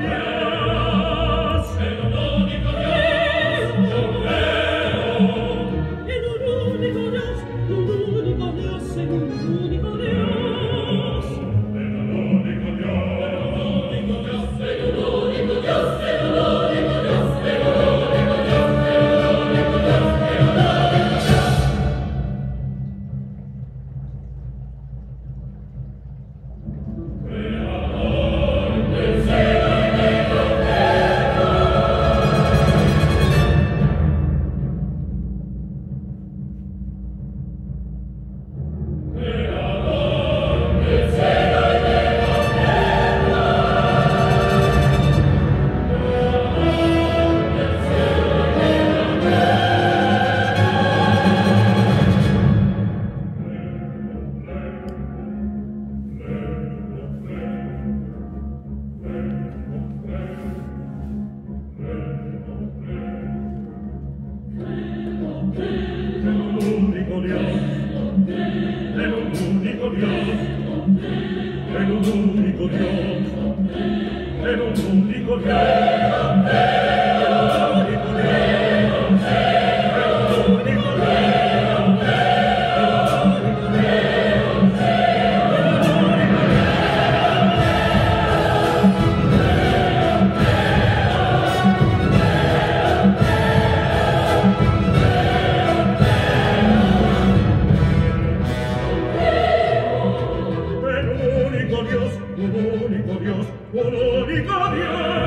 Yeah. è un unico Dio è un unico Dio è un unico Dio colonica via